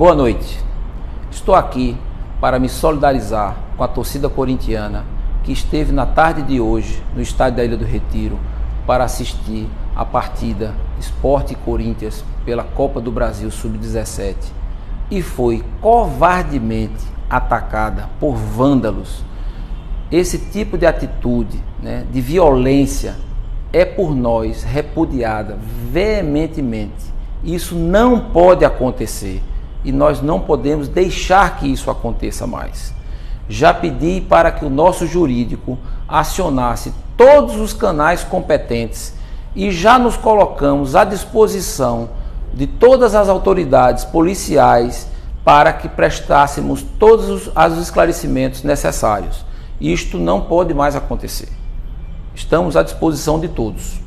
Boa noite. Estou aqui para me solidarizar com a torcida corintiana que esteve na tarde de hoje no estádio da Ilha do Retiro para assistir a partida Esporte Corinthians pela Copa do Brasil Sub-17 e foi covardemente atacada por vândalos. Esse tipo de atitude, né, de violência, é por nós repudiada veementemente. Isso não pode acontecer e nós não podemos deixar que isso aconteça mais. Já pedi para que o nosso jurídico acionasse todos os canais competentes e já nos colocamos à disposição de todas as autoridades policiais para que prestássemos todos os esclarecimentos necessários. Isto não pode mais acontecer. Estamos à disposição de todos.